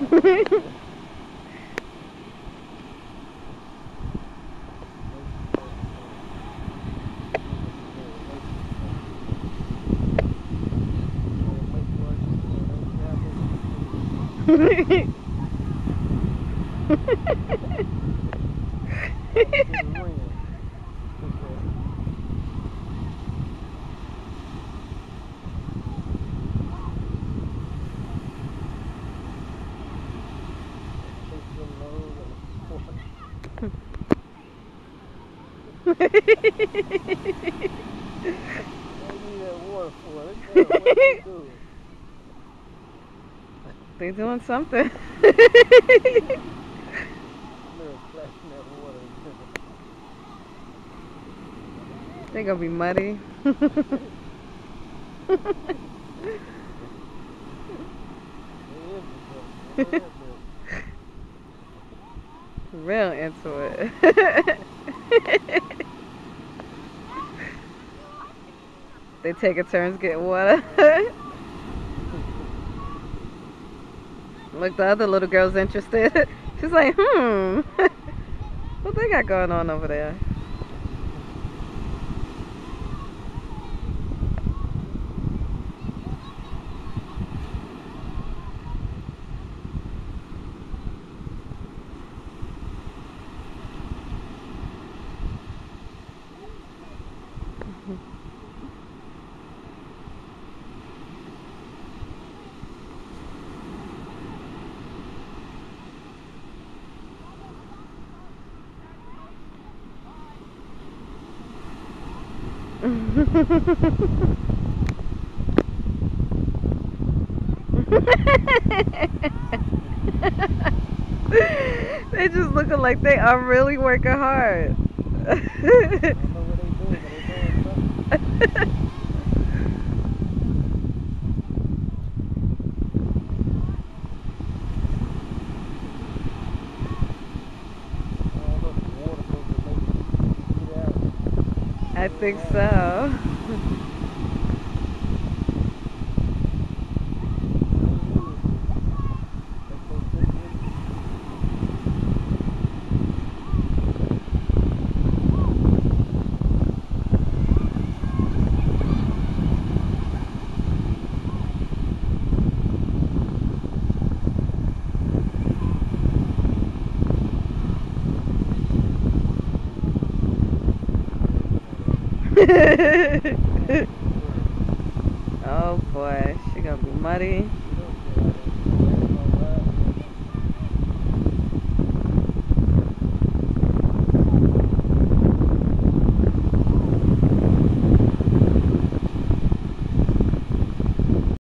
Hehehehe they doing something. They're gonna be muddy. Real into it. they take a turns getting water. Look, the other little girl's interested. She's like, hmm, what they got going on over there? they just looking like they are really working hard. I think so. oh boy, she gonna be muddy.